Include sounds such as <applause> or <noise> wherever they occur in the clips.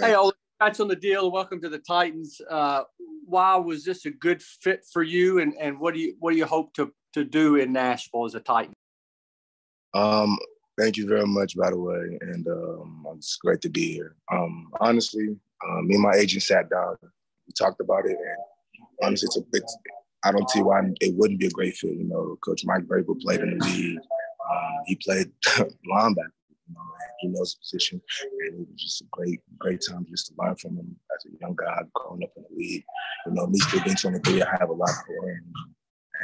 Hey, Ola congrats on the deal. Welcome to the Titans. Uh, why was this a good fit for you, and, and what do you what do you hope to to do in Nashville as a Titan? Um, thank you very much, by the way, and um, it's great to be here. Um, honestly, um, me and my agent sat down, we talked about it, and honestly, it's a it's, I don't see why it wouldn't be a great fit. You know, Coach Mike Vrabel played in the league. Um, he played <laughs> linebacker. He knows the position, and it was just a great, great time just to learn from him as a young guy growing up in the league. You know, me still being 23, I have a lot to learn,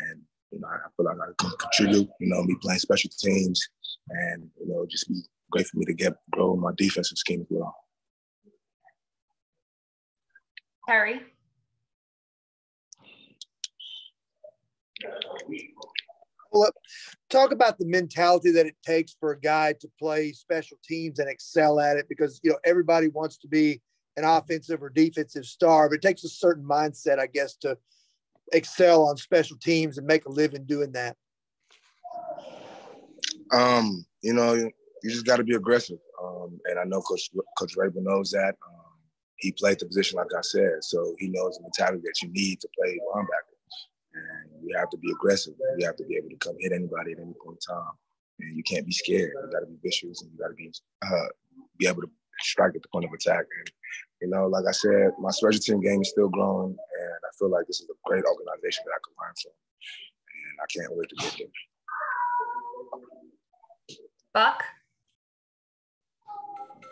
and you know, I feel like I can contribute. You know, me playing special teams, and you know, just be great for me to get grow my defensive scheme as well. Harry. Talk about the mentality that it takes for a guy to play special teams and excel at it because you know everybody wants to be an offensive or defensive star, but it takes a certain mindset, I guess, to excel on special teams and make a living doing that. Um, you know, you just got to be aggressive, um, and I know Coach Coach Vrabel knows that. Um, he played the position, like I said, so he knows the mentality that you need to play linebacker you have to be aggressive. You have to be able to come hit anybody at any point in time, and you can't be scared. You got to be vicious, and you got to be uh, be able to strike at the point of attack. And you know, like I said, my special team game is still growing, and I feel like this is a great organization that I can learn from, and I can't wait to get there. Buck.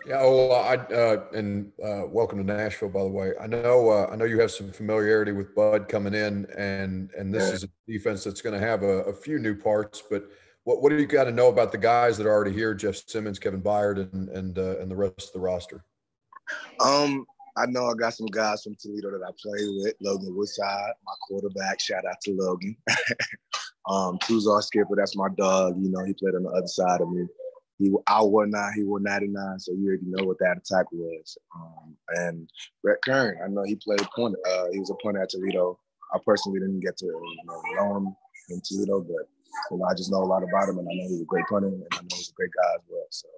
Yeah, well, I uh, and uh, welcome to Nashville, by the way. I know uh, I know you have some familiarity with Bud coming in, and and this is a defense that's going to have a, a, few new parts. But what what do you got to know about the guys that are already here? Jeff Simmons, Kevin Byard, and and uh, and the rest of the roster. Um, I know I got some guys from Toledo that I play with. Logan Woodside, my quarterback. Shout out to Logan. <laughs> um, Tuzar Skipper, that's my dog. You know, he played on the other side of me he I wore nine, he wore 99, so you already know what that attack was. Um, and Brett Kern, I know he played point. Uh, he was a punter at Toledo. I personally didn't get to you know, know him in Toledo, but you know, I just know a lot about him, and I know he's a great punter, and I know he's a great guy as well. So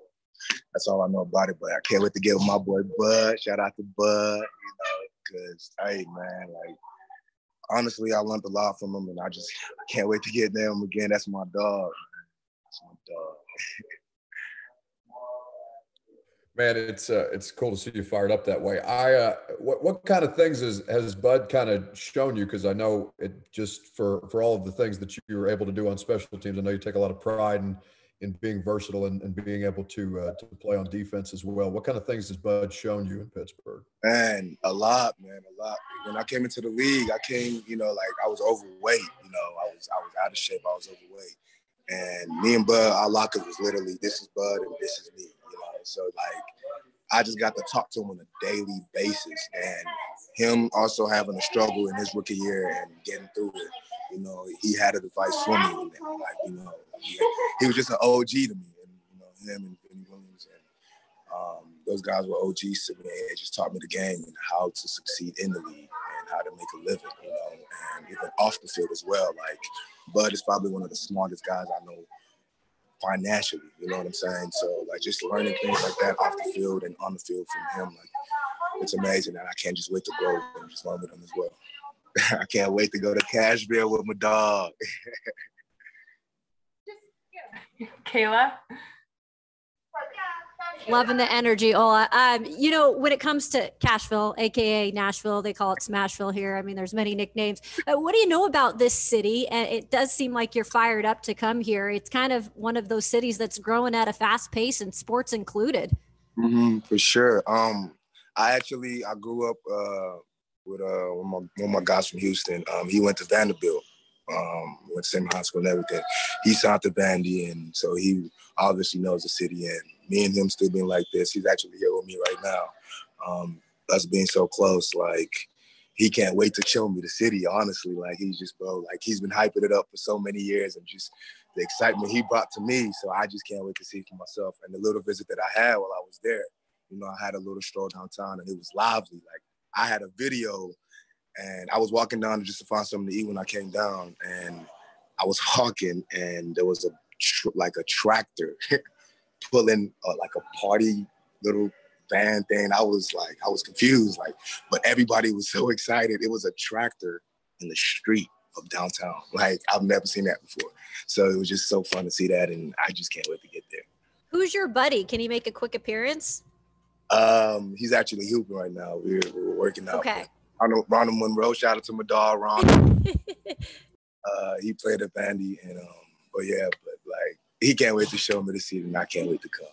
that's all I know about it. But I can't wait to get with my boy Bud. Shout out to Bud, you know, because hey man, like honestly, I learned a lot from him, and I just can't wait to get there him again. That's my dog. That's my dog. <laughs> Man, it's uh, it's cool to see you fired up that way. I uh, what what kind of things has has Bud kind of shown you? Because I know it just for for all of the things that you were able to do on special teams. I know you take a lot of pride in in being versatile and, and being able to uh, to play on defense as well. What kind of things has Bud shown you in Pittsburgh? Man, a lot, man, a lot. When I came into the league, I came, you know, like I was overweight. You know, I was I was out of shape. I was overweight, and me and Bud, our locker was literally this is Bud and this is me so like I just got to talk to him on a daily basis and him also having a struggle in his rookie year and getting through it. You know, he had advice for me. Like, you know, he, he, was just an OG to me. And, you know, him and Vinny Williams and um, those guys were OGs to me. They just taught me the game and how to succeed in the league and how to make a living, you know, and even off the field as well. Like, Bud is probably one of the smartest guys I know financially. You know what I'm saying? So like just learning things like that off the field and on the field from him, like it's amazing, and I can't just wait to grow and just learn with him as well. <laughs> I can't wait to go to Cashville with my dog. <laughs> Kayla. Loving the energy, Ola. Um, you know, when it comes to Cashville, aka Nashville, they call it Smashville here. I mean, there's many nicknames. Uh, what do you know about this city? And it does seem like you're fired up to come here. It's kind of one of those cities that's growing at a fast pace, and sports included. Mm-hmm, for sure. Um, I actually I grew up uh, with uh, one, of my, one of my guys from Houston. Um, he went to Vanderbilt um, went to same high school and everything. He's signed to Vandy, and so he obviously knows the city. And me and him still being like this, he's actually here with me right now. Um, us being so close, like he can't wait to show me the city. Honestly, like he's just bro, like he's been hyping it up for so many years, and just the excitement he brought to me. So I just can't wait to see for myself. And the little visit that I had while I was there, you know, I had a little stroll downtown, and it was lively. Like I had a video and I was walking down just to find something to eat when I came down, and I was <laughs> walking, and there was a tr- like a tractor <laughs> pulling uh, like a party little band thing. I was like, I was confused, like, but everybody was <laughs> so excited. It was a tractor in the street of downtown. Like I've never seen that before. So it was just so fun to see that, and I just can't wait to get there. Who's your buddy? Can he make a quick appearance? Um, he's actually hooping right now. We're, we're working out. Okay. Ronald, Ronald Monroe, shout out to my dog Ron. <laughs> uh, he played at Vandy, and um, but yeah, but like he can't wait to show me the seat, and I can't wait to come.